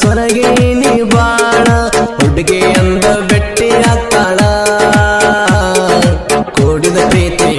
ಸೊರಗೆ ನೀ ಬಾಣ ಹುಡುಗಿ ಅಂದ ಬೆಟ್ಟಿ ಹಾಕಾಳ ಕೂಡಿದ ಪ್ರೀತಿ